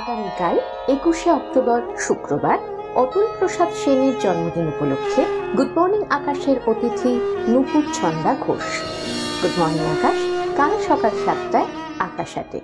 আগামীকাল একুশে অক্টোবর শুক্রবার অতুল প্রসাদ সেনের জন্মদিন উপলক্ষে গুড মর্নিং আকাশের অতিথি নুপুর ছন্দা ঘোষ। গুড মর্নিং আকাশ, কাল সকাল সাতটায় আকাশ আটে